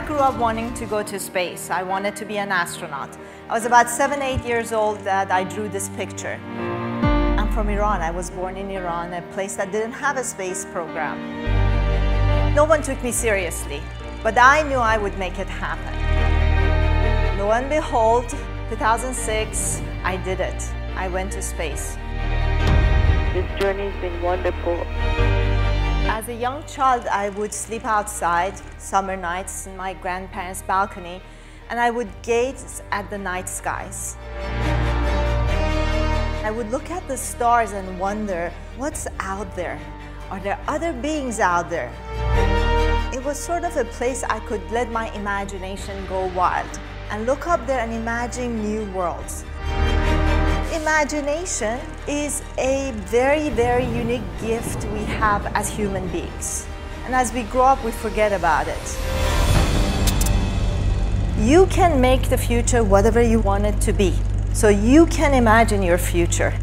grew up wanting to go to space. I wanted to be an astronaut. I was about seven, eight years old that I drew this picture. I'm from Iran. I was born in Iran, a place that didn't have a space program. No one took me seriously, but I knew I would make it happen. Lo and behold, 2006, I did it. I went to space. This journey's been wonderful. As a young child, I would sleep outside summer nights in my grandparents' balcony, and I would gaze at the night skies. I would look at the stars and wonder, what's out there? Are there other beings out there? It was sort of a place I could let my imagination go wild and look up there and imagine new worlds. Imagination is a very, very unique gift we have as human beings. And as we grow up, we forget about it. You can make the future whatever you want it to be. So you can imagine your future.